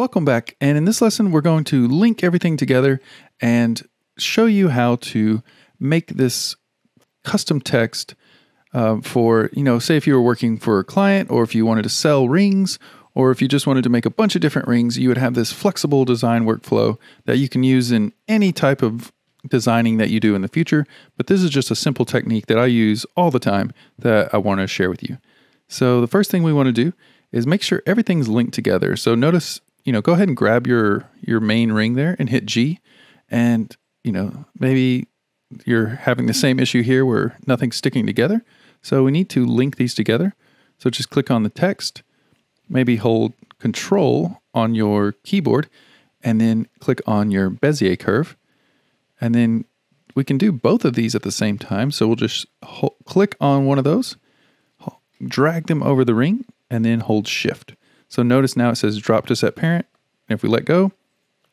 Welcome back. And in this lesson, we're going to link everything together and show you how to make this custom text uh, for, you know, say if you were working for a client or if you wanted to sell rings or if you just wanted to make a bunch of different rings, you would have this flexible design workflow that you can use in any type of designing that you do in the future. But this is just a simple technique that I use all the time that I want to share with you. So the first thing we want to do is make sure everything's linked together. So notice, you know, go ahead and grab your your main ring there and hit G and, you know, maybe you're having the same issue here where nothing's sticking together. So we need to link these together. So just click on the text, maybe hold control on your keyboard and then click on your Bezier curve. And then we can do both of these at the same time. So we'll just click on one of those, drag them over the ring, and then hold shift. So notice now it says drop to set parent. And if we let go,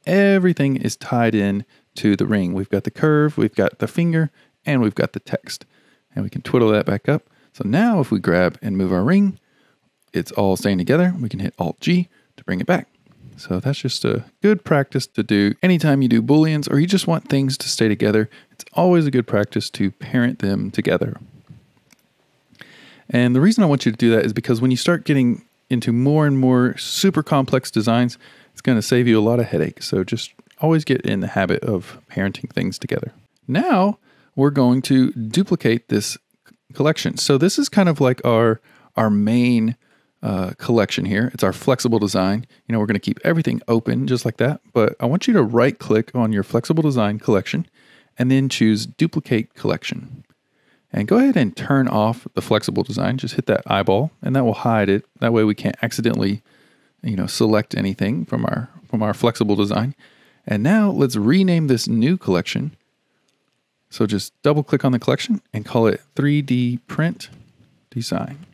everything is tied in to the ring. We've got the curve, we've got the finger, and we've got the text. And we can twiddle that back up. So now if we grab and move our ring, it's all staying together. We can hit Alt G to bring it back. So that's just a good practice to do anytime you do booleans or you just want things to stay together. It's always a good practice to parent them together. And the reason I want you to do that is because when you start getting into more and more super complex designs, it's going to save you a lot of headache. So just always get in the habit of parenting things together. Now we're going to duplicate this collection. So this is kind of like our our main uh, collection here. It's our flexible design. You know, we're going to keep everything open just like that. But I want you to right click on your flexible design collection and then choose duplicate collection. And go ahead and turn off the flexible design. Just hit that eyeball and that will hide it. That way we can't accidentally, you know, select anything from our from our flexible design. And now let's rename this new collection. So just double click on the collection and call it 3D print design.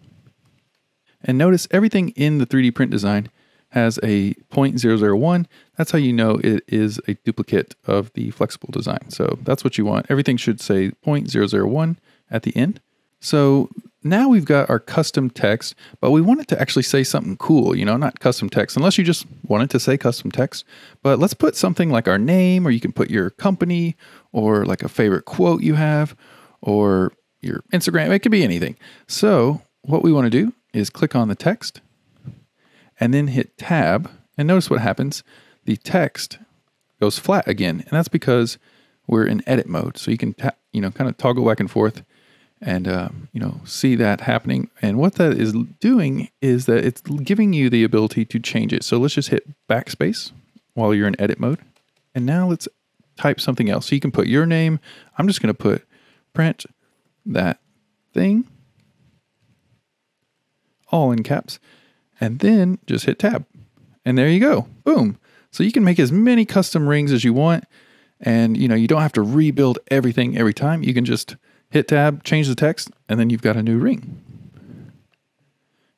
And notice everything in the 3D print design has a 0.001. That's how you know it is a duplicate of the flexible design. So that's what you want. Everything should say 0.001 at the end. So now we've got our custom text, but we want it to actually say something cool, you know, not custom text, unless you just want it to say custom text. But let's put something like our name, or you can put your company, or like a favorite quote you have, or your Instagram. It could be anything. So what we want to do is click on the text and then hit tab. And notice what happens. The text goes flat again. And that's because we're in edit mode. So you can, you know, kind of toggle back and forth and uh, you know see that happening. And what that is doing is that it's giving you the ability to change it. So let's just hit backspace while you're in edit mode, and now let's type something else. So you can put your name. I'm just going to put print that thing all in caps, and then just hit tab, and there you go. Boom. So you can make as many custom rings as you want, and you know you don't have to rebuild everything every time. You can just hit tab, change the text, and then you've got a new ring.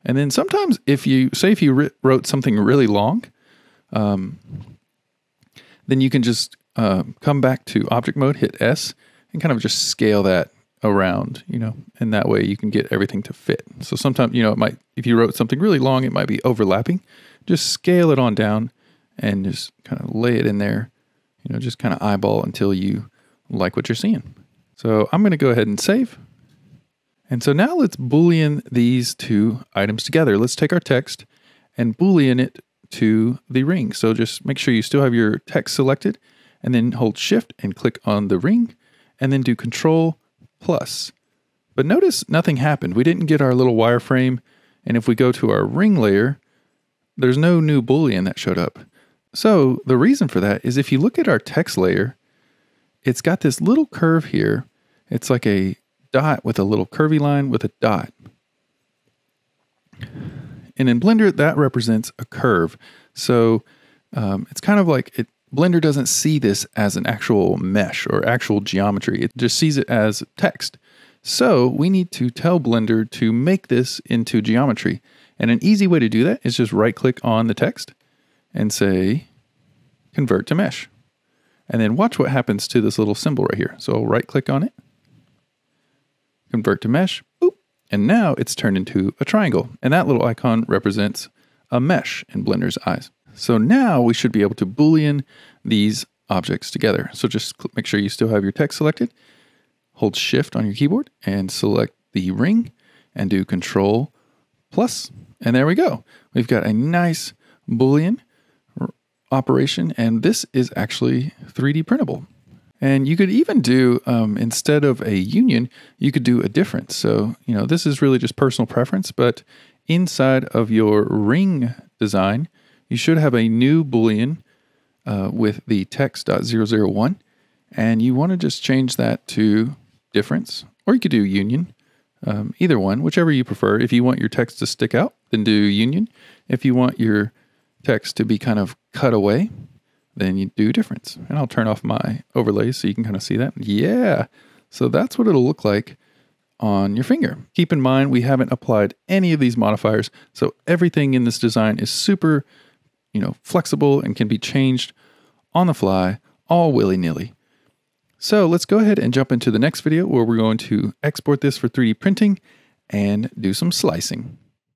And then sometimes, if you say if you wrote something really long, um, then you can just uh, come back to object mode, hit S, and kind of just scale that around, you know, and that way you can get everything to fit. So sometimes, you know, it might, if you wrote something really long, it might be overlapping. Just scale it on down and just kind of lay it in there, you know, just kind of eyeball until you like what you're seeing. So I'm going to go ahead and save. And so now let's Boolean these two items together. Let's take our text and Boolean it to the ring. So just make sure you still have your text selected and then hold shift and click on the ring and then do control plus. But notice nothing happened. We didn't get our little wireframe. And if we go to our ring layer, there's no new Boolean that showed up. So the reason for that is if you look at our text layer, it's got this little curve here. It's like a dot with a little curvy line with a dot. And in Blender, that represents a curve. So um, it's kind of like it, Blender doesn't see this as an actual mesh or actual geometry. It just sees it as text. So we need to tell Blender to make this into geometry. And an easy way to do that is just right click on the text and say convert to mesh. And then watch what happens to this little symbol right here. So I'll right click on it, convert to mesh, boop, and now it's turned into a triangle. And that little icon represents a mesh in Blender's eyes. So now we should be able to boolean these objects together. So just make sure you still have your text selected. Hold shift on your keyboard and select the ring and do control plus, And there we go. We've got a nice boolean operation and this is actually 3D printable. And you could even do, um, instead of a union, you could do a difference. So, you know, this is really just personal preference, but inside of your ring design, you should have a new Boolean uh, with the text.001. And you want to just change that to difference, or you could do union, um, either one, whichever you prefer. If you want your text to stick out, then do union. If you want your text to be kind of cut away, then you do difference. And I'll turn off my overlays so you can kind of see that. Yeah. So that's what it'll look like on your finger. Keep in mind, we haven't applied any of these modifiers. So everything in this design is super, you know, flexible and can be changed on the fly, all willy-nilly. So let's go ahead and jump into the next video where we're going to export this for 3D printing and do some slicing.